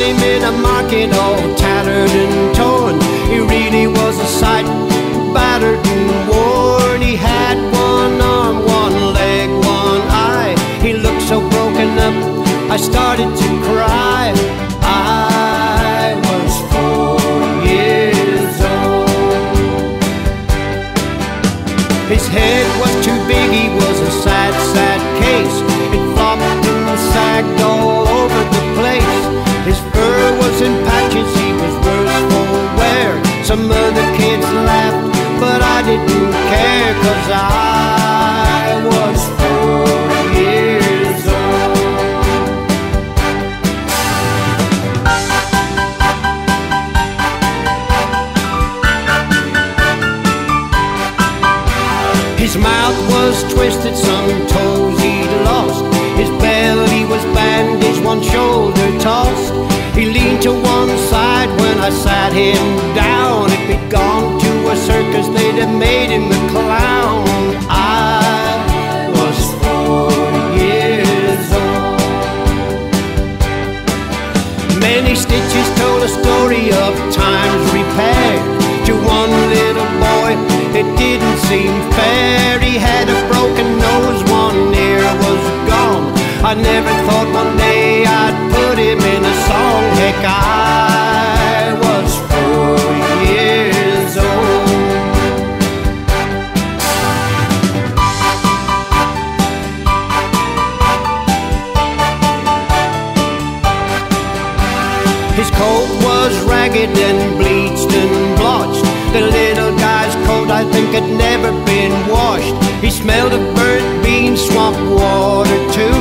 him in a market all tattered and torn. He really was a sight battered and worn. He had one arm, one leg, one eye. He looked so broken up, I started to cry. I was four years old. His head was too big, he was a sad, sad Some other kids laughed, but I didn't care, cause I was four years old. His mouth was twisted, some toes he'd lost. I sat him down. If he'd gone to a circus, they'd have made him a clown. I was four years old. Many stitches told a story of times repaired. To one little boy, it didn't seem fair. He had a broken nose, one ear was gone. I never thought one day I'd put him in a song. Heck, I His coat was ragged and bleached and blotched. The little guy's coat, I think, had never been washed. He smelled of burnt beans, swamp water, too.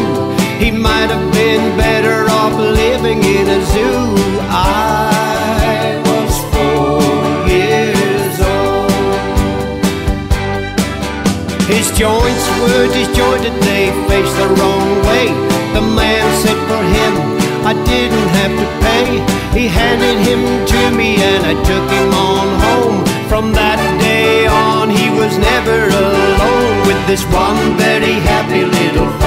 He might have been better off living in a zoo. I was four years old. His joints were disjointed, they faced the wrong way. The man said for him, I didn't have to pay. never alone with this one very happy little